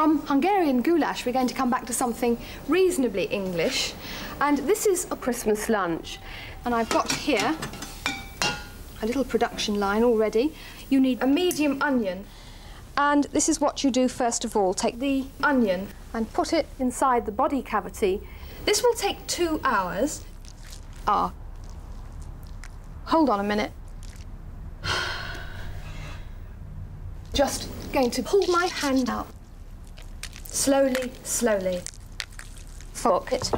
From Hungarian goulash, we're going to come back to something reasonably English. And this is a Christmas lunch. And I've got here a little production line already. You need a medium onion. And this is what you do first of all. Take the onion and put it inside the body cavity. This will take two hours. Ah. Hold on a minute. Just going to pull my hand out. Slowly, slowly. Fork it.